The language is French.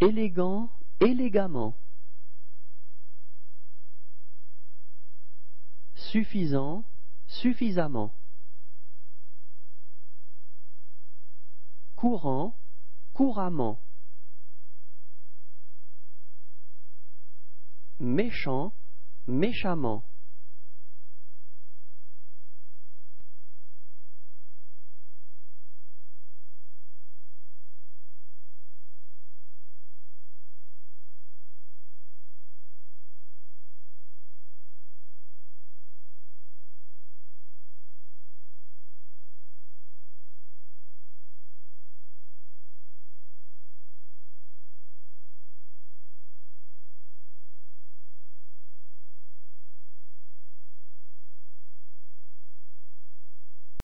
élégant, élégamment. Suffisant, suffisamment. Courant, couramment. Méchant, méchamment.